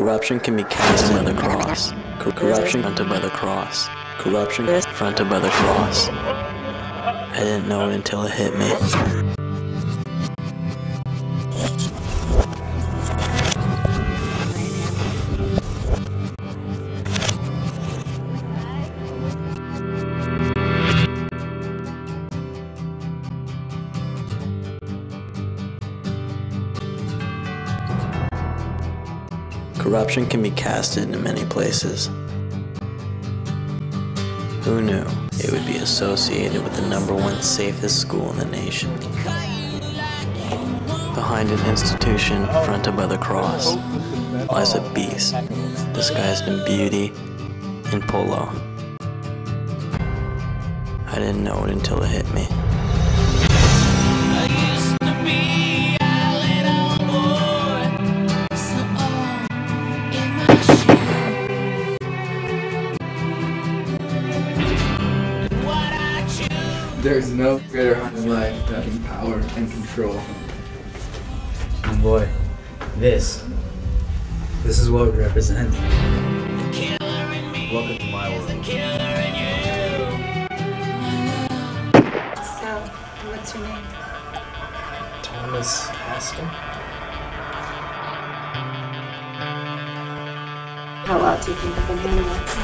Corruption can be cast by the cross. Cor- Corruption fronted by the cross. Corruption fronted by the cross. I didn't know it until it hit me. Corruption can be casted in many places. Who knew it would be associated with the number one safest school in the nation? Behind an institution fronted by the cross lies a beast disguised in beauty and polo. I didn't know it until it hit me. There's no greater heart in life than power and control. And boy, this, this is what we represent. Welcome to my world. So, what's your name? Thomas Haskell? How well do you think I've been handling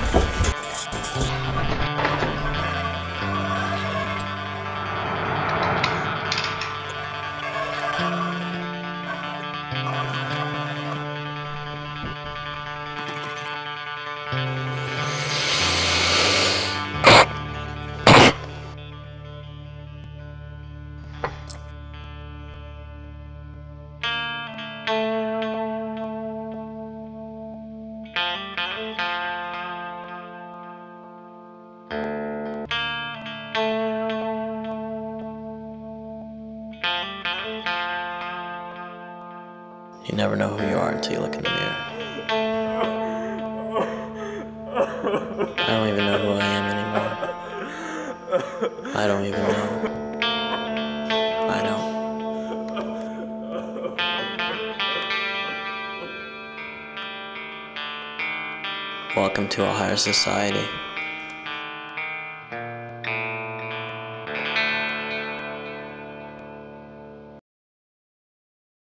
You never know who you are until you look in the mirror. I don't even know who I am anymore. I don't even know. I don't. Welcome to a higher society.